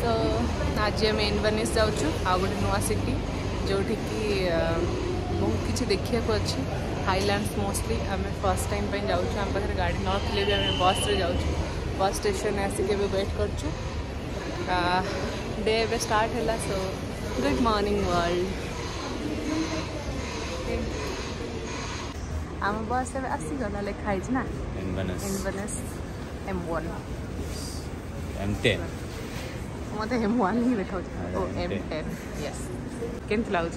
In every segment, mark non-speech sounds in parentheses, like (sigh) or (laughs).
सो आज मेन बनीस जाऊँ आ गए नुआ सिटी जोटी की बहुत किसी देखा अच्छी हाइलैंड मोस्टली आम फर्स्ट टाइम पर जाऊँ आम पाखे गाड़ी नी भी बस रे जाऊ बस स्टेशन आसिक वेट कर day a start so good morning world आम बस एसगला लिखाई ना इनवेस एम वन एम टेन मत एम वन ही लिखा ओ एम एम यस किंत लाउज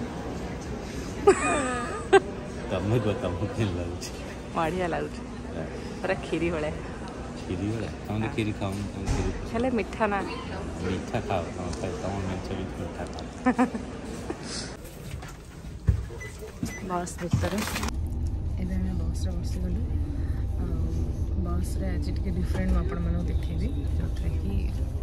तम्मे को तम्मे किंत लाउज बढ़िया लाउज पर हाँ। खीरी वाले खीरी वाले तम तो खीरी खाओ तम खीरी चले मीठा ना मीठा खाओ तम तो तम में से भी मीठा खाओ (laughs) बस भितर एवं बस रे आज टे डिफरेन्ट मुझे देखेबी जो थे कि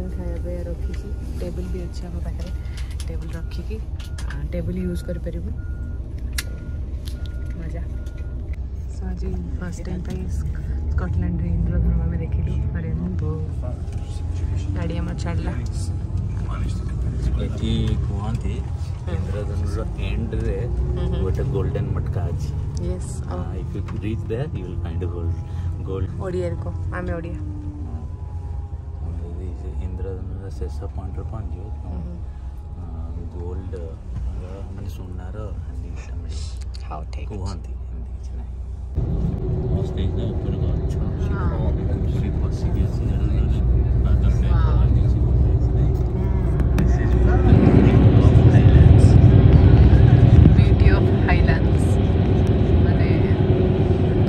ଆଣିକି ଖାଇବା ପାଇଁ ରଖିଛି ଟେବୁଲ୍ ବି ଅଛି ଆମ ପାଖରେ ଟେବୁଲ୍ ରଖିକି ଟେବୁଲ୍ ୟୁଜ୍ କରିପାରିବୁ ମଜା ସୋ ଆଜି ଫାର୍ଷ୍ଟ ଟାଇମ୍ ପାଇଁ ସ୍କଟଲ୍ୟାଣ୍ଡରେ ଇନ୍ଦ୍ରଧନୁ ଆମେ ଦେଖିଲୁ ଆରେ ମୁଁ ଗାଡ଼ି ଆମର ଛାଡ଼ିଲା ଏଠି କୁହନ୍ତି ଇନ୍ଦ୍ରଧନୁର ଏଣ୍ଡରେ ଗୋଟେ ଗୋଲ୍ଡେନ୍ ମଟକା ଅଛି if you reach there you will find gold gold ଓଡ଼ିଆରେ କହ ଆମେ ଓଡ଼ିଆ सेस पाउंडर पांजे ଗୋଲ୍ଡ ମାନେ ସୁନାର ହାଣ୍ଡି ସେମାନେ କୁହନ୍ତି ଏମିତି କିଛି ନାହିଁ ମସ୍ତ ହେଇଥିଲା ଉପରେ ଗଛ ସେ ବସିକି ଅଛି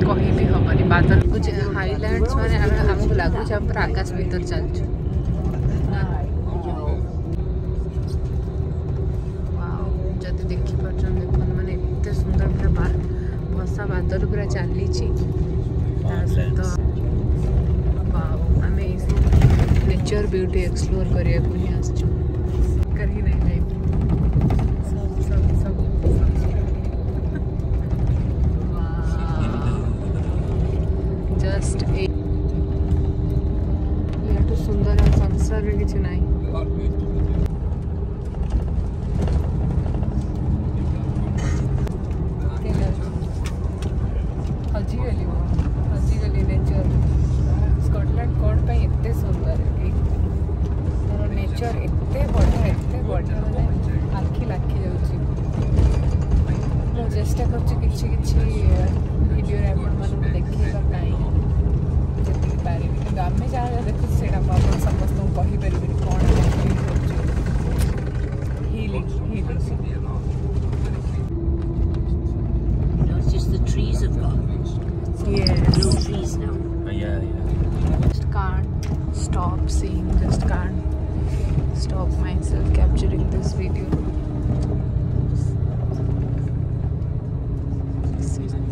କହିବି ହବନି ବାଦଲ ହାଇଲାଣ୍ଡ ମାନେ ଆମକୁ ଲାଗୁଛି ଆମେ ପୁରା ଆକାଶ ଭିତରେ ଚାଲିଛୁ ଯଦି ଦେଖିପାରୁଛନ୍ତି ଲୋକମାନେ ଏତେ ସୁନ୍ଦର ପୁରା ଭସା ଭାତରୁ ପୁରା ଚାଲିଛି ତା ସହିତ ଆମେ ନେଚର୍ ବିୟୁଟି ଏକ୍ସପ୍ଲୋର୍ କରିବାକୁ ହିଁ ଆସିଛୁ କରିକି ନାହିଁ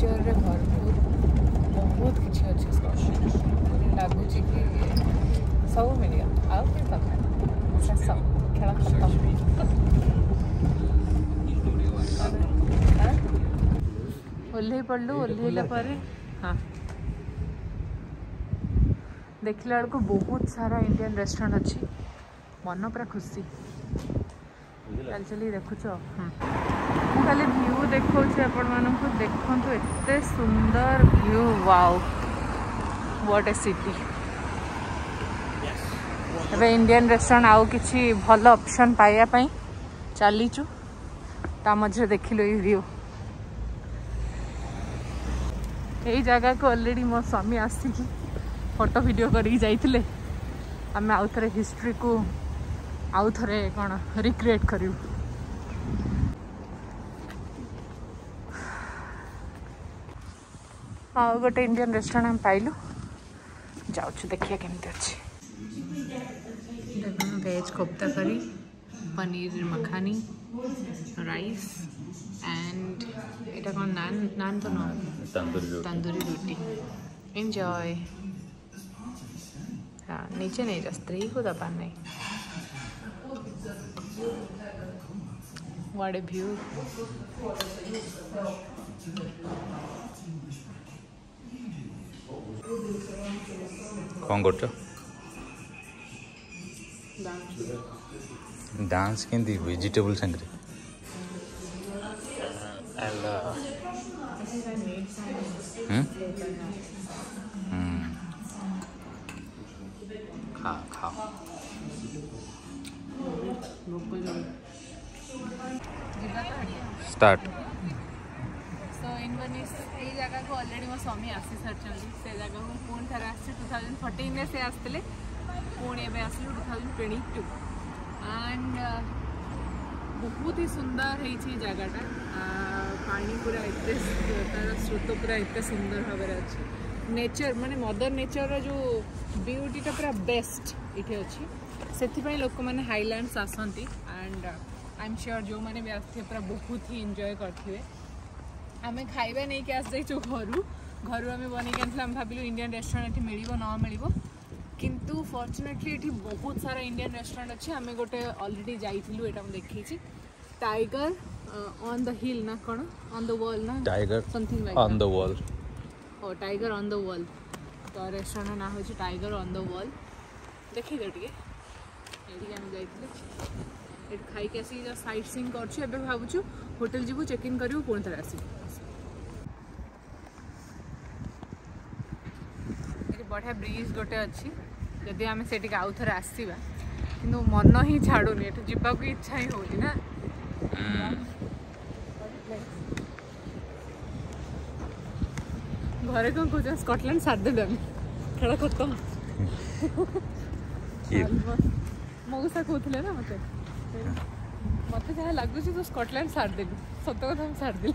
नेचर भरपूर बहुत किसी अच्छे लगुच कि सब मिल आखिर ओल्ल पड़ल ओल्लैला हाँ देख ला बेलू बहुत सारा इंडियन रेस्टोरेंट अच्छी मन पूरा खुशी चल चल देखु खाली भ्यू देखाऊँ आपण मानक देखु एत सुंदर view wow what a city ଏବେ ଇଣ୍ଡିଆନ୍ ରେଷ୍ଟୁରାଣ୍ଟ ଆଉ କିଛି ଭଲ ଅପସନ୍ ପାଇବା ପାଇଁ ଚାଲିଛୁ ତା ମଝିରେ ଦେଖିଲୁ ଏଇ ଭିଉ ଏଇ ଜାଗାକୁ ଅଲରେଡ଼ି ମୋ ସ୍ୱାମୀ ଆସିକି ଫଟୋ ଭିଡ଼ିଓ କରିକି ଯାଇଥିଲେ ଆମେ ଆଉ ଥରେ ହିଷ୍ଟ୍ରିକୁ ଆଉ ଥରେ କ'ଣ ରିକ୍ରିଏଟ୍ କରିବୁ ଆଉ ଗୋଟେ ଇଣ୍ଡିଆନ୍ ରେଷ୍ଟୁରାଣ୍ଟ ଆମେ ପାଇଲୁ ଯାଉଛୁ ଦେଖିବା କେମିତି ଅଛି ଭେଜ୍ କୋପ୍ତା କରି ପନିର ମଖାନି ରାଇସ୍ ଆଣ୍ଡ ଏଇଟା କ'ଣ ନାନ୍ ନାନ୍ ତ ନୁହଁ ତନ୍ଦୁରୀ ରୁଟି ଏନ୍ଜୟ ହଁ ନିଜେ ନେଇଯା ସ୍ତ୍ରୀକୁ ଦେବାର ନାହିଁ What a view. कौन कर डांस के भेजिटेबल सागर स्टार्ट ନେକ୍ସଟ ଏଇ ଜାଗାକୁ ଅଲରେଡ଼ି ମୋ ସ୍ୱାମୀ ଆସିସାରିଛନ୍ତି ସେ ଜାଗାକୁ ମୁଁ ପୁଣି ଥରେ ଆସିଛି ଟୁ ଥାଉଜେଣ୍ଡ ଫର୍ଟିନ୍ରେ ସେ ଆସିଥିଲେ ପୁଣି ଏବେ ଆସିଲୁ two thousand twenty two and ବହୁତ ହି ସୁନ୍ଦର ହେଇଛି ଜାଗାଟା ପାଣି ପୁରା ଏତେ ତାର ସ୍ରୋତ ପୁରା ଏତେ ସୁନ୍ଦର ଭାବରେ ଅଛି ନେଚର ମାନେ ମଦର ନେଚରର ଯେଉଁ ବିୟୁଟିଟା ପୁରା ବେଷ୍ଟ ଏଠି ଅଛି ସେଥିପାଇଁ ଲୋକମାନେ ହାଇଲାଣ୍ଡସ୍ ଆସନ୍ତି ଆଣ୍ଡ ଆଇ ଏମ୍ ସିଓର୍ ଯେଉଁମାନେ ବି ଆସିଥିବେ ପୁରା ବହୁତ ହି ଏନ୍ଜୟ କରିଥିବେ आम खाइबा नहीं कि आस आसीच घर घर आम बन भाविल इंडियान रेस्टुरांट मिल न मिल कि फर्चुनेटली बहुत सारा इंडियान रेस्टुरांट अच्छे आम गोटे अलरेडी जाइलु ये टाइगर ऑन द हिल ना कौन ऑन द वॉल ना tiger something on the wall O tiger on the wall तो रेस्टोरेंट ना हो टाइगर ऑन द वॉल देखिए एडी हम गई थी एड खाई के सी साइट सीइंग करछु अबे भाबुछु होटल जीवु चेक इन करियो पुण बढ़िया ब्रिज गोटे अच्छी जदि आम से आउ थे आसवा कि मन ही छाड़ूनि ये जावाक इच्छा ही होती ना घर कौन कह स्कटलैंड सारदेल खेल खत्म मऊसा कहते ना मत मत जहाँ लगुच तू स्कटलैंड दे सत कथा सारदेली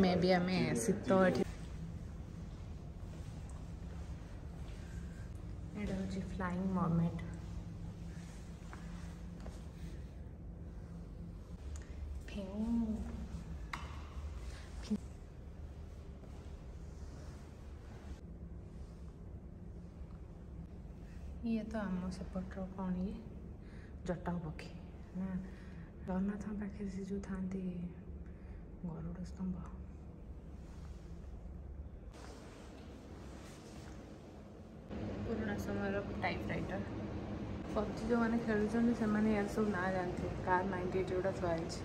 మేబీ అమే సి తోటి ఎడర్జీ ఫ్లైయింగ్ మోమెంట్ పింగ్ ఇయ తో అమ్మ సపోర్ట్ కాలని జటపఖి నా రనతం పకిసి జు తంది ఘరుడ స్తంభ ସମୟର ଟାଇପ୍ ରାଇଟର୍ ପବ୍ଜି ଯେଉଁମାନେ ଖେଳୁଛନ୍ତି ସେମାନେ ଏହାର ସବୁ ନାଁ ଜାଣିଥିବେ କାର୍ ନାଇଣ୍ଟି ଏଇଟ୍ ଗୁଡ଼ା ଥୁଆ ହେଇଛି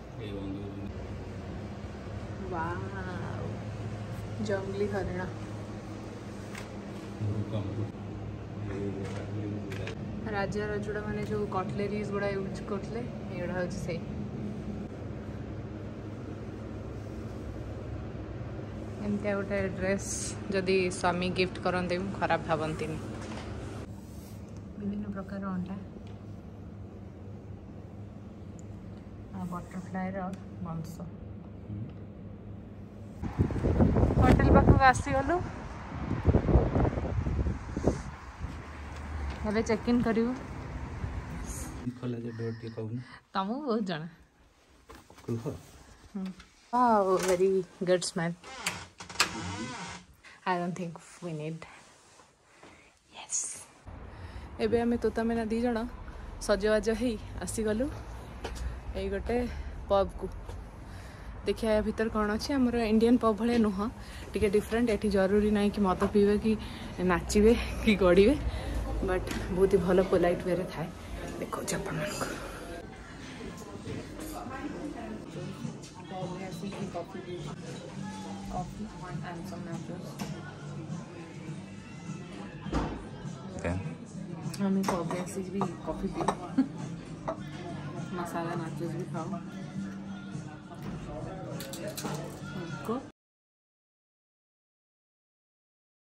ଜଙ୍ଗଲି ହରିଣ ରାଜା ରଜୁଡ଼ା ମାନେ ଯେଉଁ କଟ୍ଲେରିଜ୍ ଗୁଡ଼ା ୟୁଜ୍ କରୁଥିଲେ ଏଗୁଡ଼ା ହେଉଛି ସେଇ ଏମିତିଆ ଗୋଟେ ଡ୍ରେସ୍ ଯଦି ସ୍ୱାମୀ ଗିଫ୍ଟ କରନ୍ତି ମୁଁ ଖରାପ ଭାବନ୍ତିନି work around a butterfly rug also. Hotel पाखक आसीगलु ଏବେ ଚେକ୍ ଇନ୍ କରିବୁ ଖୋଲା ଯେ ଡୋର ଟିକେ କହୁନ ତମକୁ ବହୁତ ଜଣା କୁହ Wow, very good smell. I don't think we need एबे आम तोतामेना दीज सजवाज हो आसीगलु योटे पब कु देखिए भितर कौन अच्छे आमर इंडियान पब भाया नुह टे डिफरेन्ट ये जरूरी ना कि मद पीबे कि नाचे कि गड़े बट बहुत ही भल पोलैट वे थाए देखो आपण मान कॉफी एंड हमें कॉफी भी कॉफ़ी पी (laughs) मसाला नाचोस भी खाओ